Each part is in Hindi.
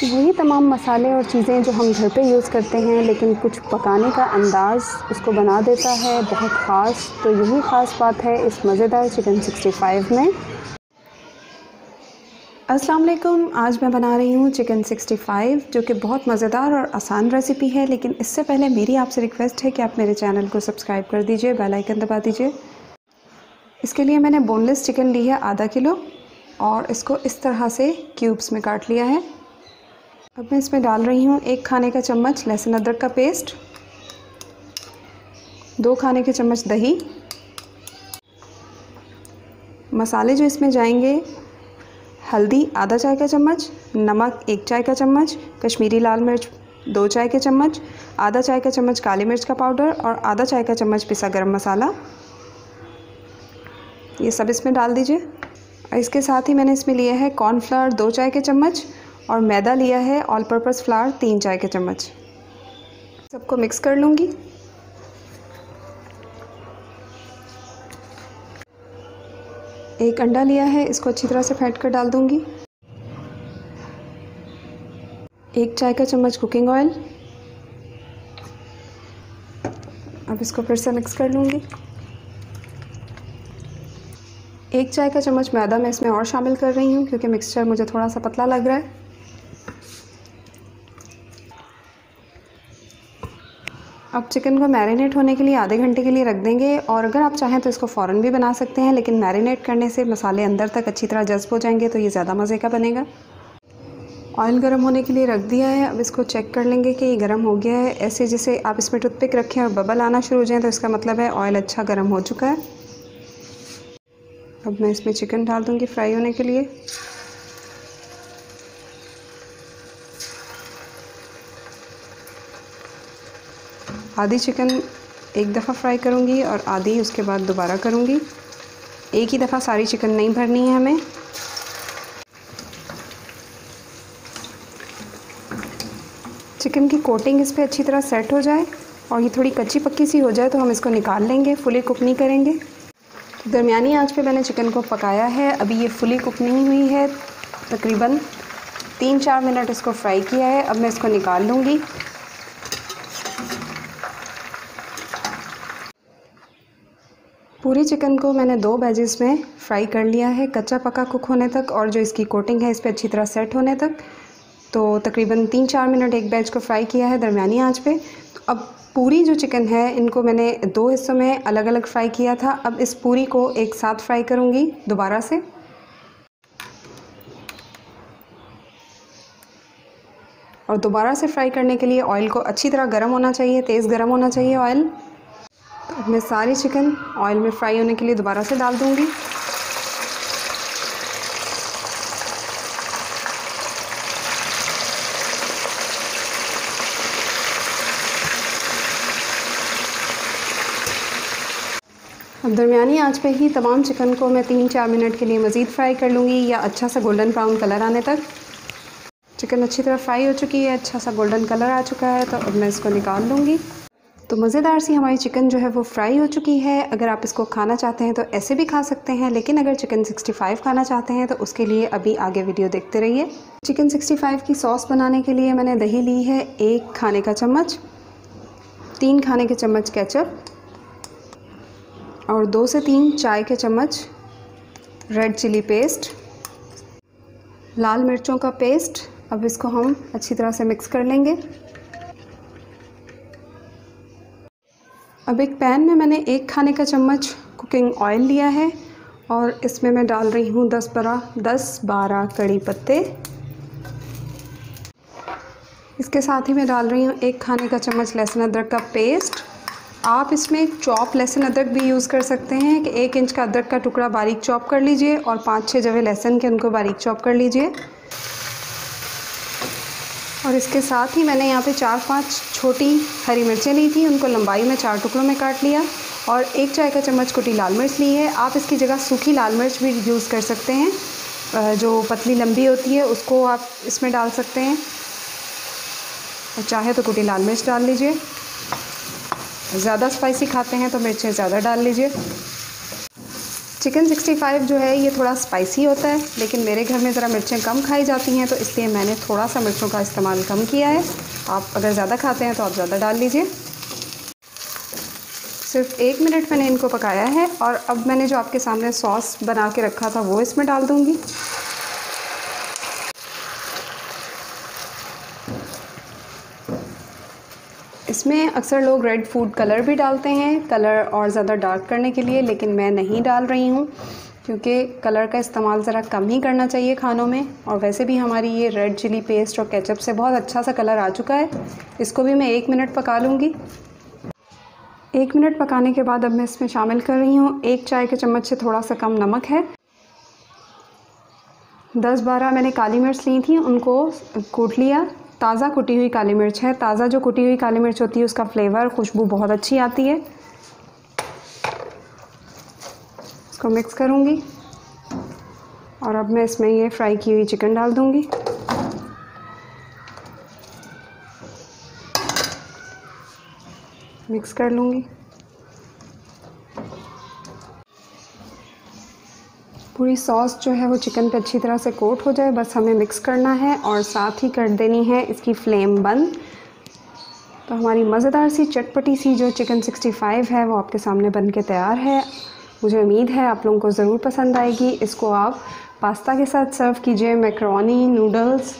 वही तमाम मसाले और चीज़ें जो हम घर पे यूज़ करते हैं, लेकिन कुछ पकाने का अंदाज़ उसको बना देता है, बहुत ख़ास। तो यही ख़ास बात है इस मज़ेदार चिकन 65 में। अस्सलाम वालेकुम। आज मैं बना रही हूँ चिकन 65 जो कि बहुत मज़ेदार और आसान रेसिपी है, लेकिन इससे पहले मेरी आपसे रिक्वेस्ट है कि आप मेरे चैनल को सब्सक्राइब कर दीजिए, बेल आइकन दबा दीजिए। इसके लिए मैंने बोनलेस चिकन ली है आधा किलो और इसको इस तरह से क्यूब्स में काट लिया है। अब मैं इसमें डाल रही हूँ एक खाने का चम्मच, लहसुन अदरक का पेस्ट, दो खाने के चम्मच दही। मसाले जो इसमें जाएँगे, हल्दी आधा चाय का चम्मच, नमक एक चाय का चम्मच, कश्मीरी लाल मिर्च दो चाय के चम्मच, आधा चाय का चम्मच काली मिर्च का पाउडर और आधा चाय का चम्मच पिसा गरम मसाला। ये सब इसमें डाल दीजिए। और इसके साथ ही मैंने इसमें लिया है कॉर्नफ्लावर दो चाय के चम्मच और मैदा लिया है ऑल पर्पज़ फ्लावर तीन चाय के चम्मच। सबको मिक्स कर लूँगी। एक अंडा लिया है, इसको अच्छी तरह से फेंट कर डाल दूँगी। एक चाय का चम्मच कुकिंग ऑयल अब इसको फिर से मिक्स कर लूँगी। एक चाय का चम्मच मैदा मैं इसमें और शामिल कर रही हूँ, क्योंकि मिक्सचर मुझे थोड़ा सा पतला लग रहा है। अब चिकन को मैरिनेट होने के लिए आधे घंटे के लिए रख देंगे और अगर आप चाहें तो इसको फ़ौरन भी बना सकते हैं, लेकिन मैरिनेट करने से मसाले अंदर तक अच्छी तरह जज्ब हो जाएँगे तो ये ज़्यादा मज़े का बनेगा। ऑयल गर्म होने के लिए रख दिया है। अब इसको चेक कर लेंगे कि ये गर्म हो गया है। ऐसे जैसे आप इसमें टूथपिक रखें और बबल आना शुरू हो जाए तो इसका मतलब है ऑयल अच्छा गर्म हो चुका है। अब मैं इसमें चिकन डाल दूँगी फ्राई होने के लिए। आधी चिकन एक दफ़ा फ्राई करूँगी और आधी उसके बाद दोबारा करूँगी। एक ही दफ़ा सारी चिकन नहीं भरनी है हमें। चिकन की कोटिंग इस पर अच्छी तरह सेट हो जाए और ये थोड़ी कच्ची पक्की सी हो जाए तो हम इसको निकाल लेंगे फुली कुक नहीं करेंगे। दरमियानी आँच पे मैंने चिकन को पकाया है। अभी ये फुली कुक नहीं हुई है, तकरीबन तीन चार मिनट इसको फ्राई किया है। अब मैं इसको निकाल लूँगी। पूरी चिकन को मैंने दो बैजेस में फ्राई कर लिया है, कच्चा पका कुक होने तक और जो इसकी कोटिंग है इस पर अच्छी तरह सेट होने तक। तो तकरीबन तीन चार मिनट एक बैच को फ्राई किया है दरमियानी आँच पे। तो अब पूरी जो चिकन है, इनको मैंने दो हिस्सों में अलग अलग फ्राई किया था। अब इस पूरी को एक साथ फ्राई करूँगी दोबारा से। और दोबारा से फ्राई करने के लिए ऑयल को अच्छी तरह गर्म होना चाहिए, तेज़ गर्म होना चाहिए ऑयल अब मैं सारी चिकन ऑयल में फ्राई होने के लिए दोबारा से डाल दूँगी। अब दरमियानी आँच पे ही तमाम चिकन को मैं तीन चार मिनट के लिए मज़ीद फ्राई कर लूँगी, या अच्छा सा गोल्डन ब्राउन कलर आने तक। चिकन अच्छी तरह फ्राई हो चुकी है अच्छा सा गोल्डन कलर आ चुका है तो अब मैं इसको निकाल लूँगी। तो मज़ेदार सी हमारी चिकन जो है वो फ्राई हो चुकी है। अगर आप इसको खाना चाहते हैं तो ऐसे भी खा सकते हैं, लेकिन अगर चिकन 65 खाना चाहते हैं तो उसके लिए अभी आगे वीडियो देखते रहिए। चिकन 65 की सॉस बनाने के लिए मैंने दही ली है, एक खाने का चम्मच, तीन खाने के चम्मच केचप, और दो से तीन चाय के चम्मच रेड चिली पेस्ट, लाल मिर्चों का पेस्ट। अब इसको हम अच्छी तरह से मिक्स कर लेंगे। अब एक पैन में मैंने एक खाने का चम्मच कुकिंग ऑयल लिया है और इसमें मैं डाल रही हूँ दस बारह दस बारह कड़ी पत्ते। इसके साथ ही मैं डाल रही हूँ एक खाने का चम्मच लहसुन अदरक का पेस्ट। आप इसमें चॉप लहसुन अदरक भी यूज़ कर सकते हैं कि एक इंच का अदरक का टुकड़ा बारीक चॉप कर लीजिए और पाँच छः जवे लहसुन के उनको बारीक चॉप कर लीजिए। और इसके साथ ही मैंने यहाँ पे चार पाँच छोटी हरी मिर्चें ली थी, उनको लंबाई में चार टुकड़ों में काट लिया और एक चाय का चम्मच कुटी लाल मिर्च ली है। आप इसकी जगह सूखी लाल मिर्च भी यूज़ कर सकते हैं। जो पतली लंबी होती है, उसको आप इसमें डाल सकते हैं। और चाहे तो कुटी लाल मिर्च डाल लीजिए। ज़्यादा स्पाइसी खाते हैं तो मिर्चें ज़्यादा डाल लीजिए। चिकन 65 जो है, ये थोड़ा स्पाइसी होता है, लेकिन मेरे घर में ज़रा मिर्चें कम खाई जाती हैं तो इसलिए मैंने थोड़ा सा मिर्चों का इस्तेमाल कम किया है। आप अगर ज़्यादा खाते हैं तो आप ज़्यादा डाल लीजिए। सिर्फ़ एक मिनट मैंने इनको पकाया है, और अब मैंने जो आपके सामने सॉस बना के रखा था, वो इसमें डाल दूँगी। इसमें अक्सर लोग रेड फ़ूड कलर भी डालते हैं कलर और ज़्यादा डार्क करने के लिए, लेकिन मैं नहीं डाल रही हूँ, क्योंकि कलर का इस्तेमाल ज़रा कम ही करना चाहिए खानों में। और वैसे भी हमारी ये रेड चिली पेस्ट और केचप से बहुत अच्छा सा कलर आ चुका है। इसको भी मैं एक मिनट पका लूँगी। एक मिनट पकाने के बाद अब मैं इसमें शामिल कर रही हूँ। एक चाय के चम्मच से थोड़ा सा कम नमक है। दस बारह मैंने काली मिर्च ली थी, उनको कूट लिया। ताज़ा कुटी हुई काली मिर्च है। ताज़ा जो कुटी हुई काली मिर्च होती है, उसका फ्लेवर, खुशबू बहुत अच्छी आती है। इसको मिक्स करूँगी। और अब मैं इसमें ये फ्राई की हुई चिकन डाल दूँगी। मिक्स कर लूँगी। पूरी सॉस जो है वो चिकन पे अच्छी तरह से कोट हो जाए, बस हमें मिक्स करना है और साथ ही कर देनी है इसकी फ्लेम बंद। तो हमारी मज़ेदार सी चटपटी सी जो चिकन 65 है, वो आपके सामने बन के तैयार है। मुझे उम्मीद है आप लोगों को ज़रूर पसंद आएगी। इसको आप पास्ता के साथ सर्व कीजिए मैक्रोनी नूडल्स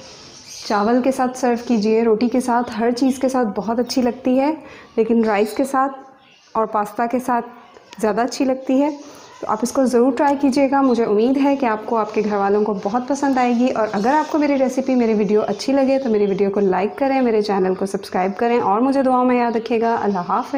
चावल के साथ सर्व कीजिए, रोटी के साथ, हर चीज़ के साथ बहुत अच्छी लगती है, लेकिन राइस के साथ और पास्ता के साथ ज़्यादा अच्छी लगती है। तो आप इसको ज़रूर ट्राई कीजिएगा। मुझे उम्मीद है कि आपको आपके घर वालों को बहुत पसंद आएगी और अगर आपको मेरी रेसिपी मेरी वीडियो अच्छी लगे तो मेरी वीडियो को लाइक करें, मेरे चैनल को सब्सक्राइब करें और मुझे दुआ में याद रखिएगा। अल्लाह हाफ़